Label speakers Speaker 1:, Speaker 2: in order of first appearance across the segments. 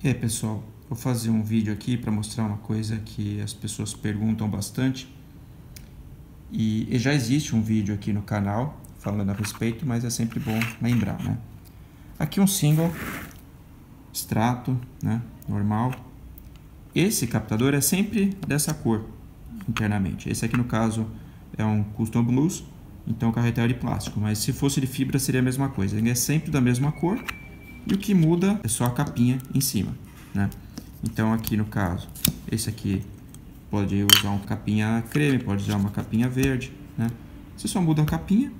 Speaker 1: E aí pessoal, vou fazer um vídeo aqui para mostrar uma coisa que as pessoas perguntam bastante e, e, já existe um vídeo aqui no canal falando a respeito, mas é sempre bom lembrar, né? Aqui um single, extrato, né, normal. Esse captador é sempre dessa cor internamente. Esse aqui no caso é um Custom Blues, então carretel de plástico, mas se fosse de fibra seria a mesma coisa. Ele é sempre da mesma cor e o que muda é só a capinha em cima, né? Então aqui no caso, esse aqui pode usar uma capinha creme, pode usar uma capinha verde, né? Você só muda a capinha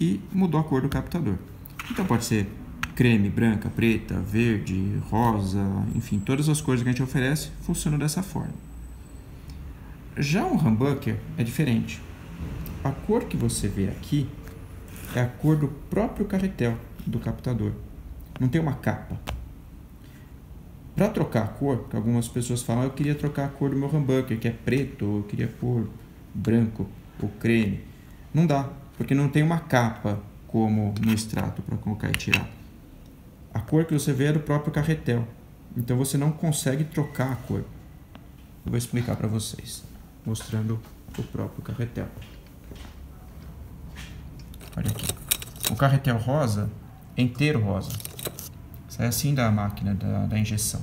Speaker 1: e mudou a cor do captador. Então pode ser creme, branca, preta, verde, rosa, enfim, todas as cores que a gente oferece funcionam dessa forma. Já um humbucker é diferente. A cor que você vê aqui é a cor do próprio carretel do captador não tem uma capa. Para trocar a cor, que algumas pessoas falam, eu queria trocar a cor do meu humbucker, que é preto, ou eu queria pôr branco ou creme. Não dá, porque não tem uma capa como no extrato para colocar e tirar. A cor que você vê é do próprio carretel. Então você não consegue trocar a cor. Eu vou explicar para vocês, mostrando o próprio carretel. Olha aqui. O carretel rosa é inteiro rosa. Sai assim da máquina da, da injeção.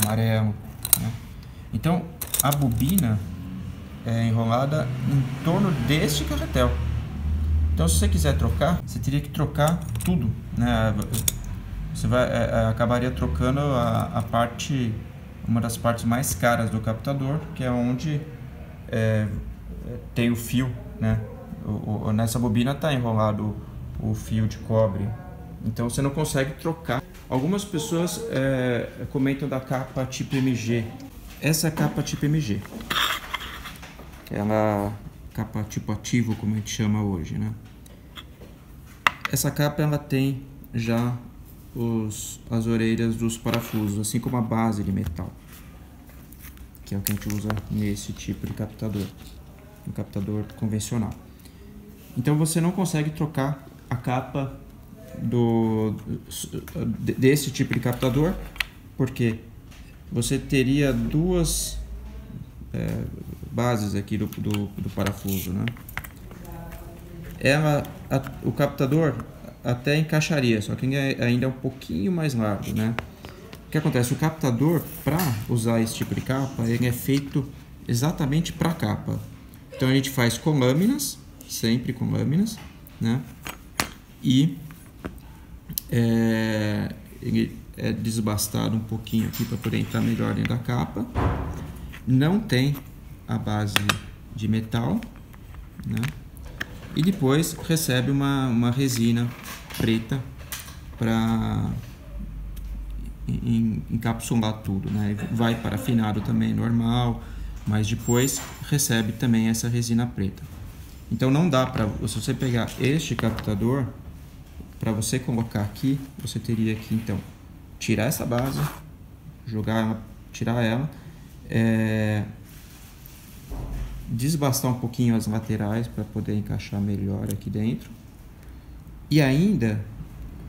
Speaker 1: Amarelo. Né? Então, a bobina é enrolada em torno deste carretel. Então, se você quiser trocar, você teria que trocar tudo. Né? Você vai, é, é acabaria trocando a, a, parte, uma das partes mais caras do captador, que é onde é, tem o fio. Né? O, o, nessa bobina está enrolado o fio de cobre. Então você não consegue trocar. Algumas pessoas é, comentam da capa tipo MG. Essa é a capa tipo MG. Ela capa tipo ativo, como a gente chama hoje, né? Essa capa ela tem já os, as orelhas dos parafusos, assim como a base de metal, que é o que a gente usa nesse tipo de captador, um captador convencional. Então você não consegue trocar a capa do, desse tipo de captador, porque você teria duas é, bases aqui do, do, do, parafuso, né? Ela, a, o captador até encaixaria, só que ainda é um pouquinho mais largo, né? O que acontece? O captador, para usar esse tipo de capa, ele é feito exatamente para capa. Então a gente faz com lâminas, sempre com lâminas, né? e é, ele é desbastado um pouquinho aqui para poder entrar melhor dentro da capa. Não tem a base de metal, né? E depois recebe uma, uma resina preta para encapsular tudo, né? Vai parafinado também normal, mas depois recebe também essa resina preta. Então não dá para se você pegar este captador para você colocar aqui, você teria que então tirar essa base, jogar, tirar ela, é, desbastar um pouquinho as laterais para poder encaixar melhor aqui dentro. E ainda,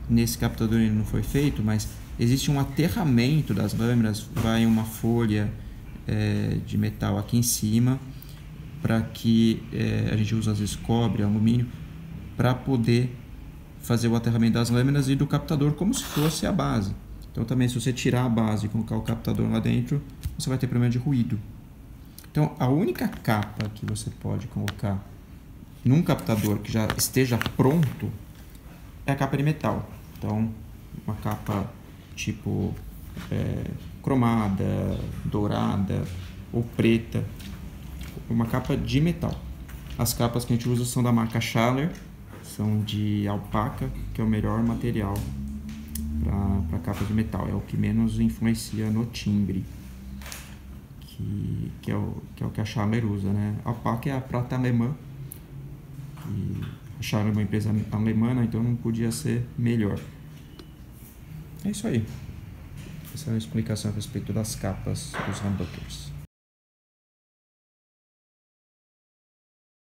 Speaker 1: nesse captador ele não foi feito, mas existe um aterramento das lâminas, vai uma folha é, de metal aqui em cima, para que é, a gente usa às vezes cobre, alumínio, para poder fazer o aterramento das lâminas e do captador como se fosse a base. Então também se você tirar a base e colocar o captador lá dentro, você vai ter problema de ruído. Então a única capa que você pode colocar num captador que já esteja pronto é a capa de metal. Então uma capa tipo é, cromada, dourada ou preta, uma capa de metal. As capas que a gente usa são da marca Schaller são de alpaca, que é o melhor material para capa de metal. É o que menos influencia no timbre, que, que, é, o, que é o que a Schaller usa. Né? A alpaca é a prata alemã, e a Schaller é uma empresa alemã, né? então não podia ser melhor. É isso aí. Essa é a explicação a respeito das capas dos humbuckers.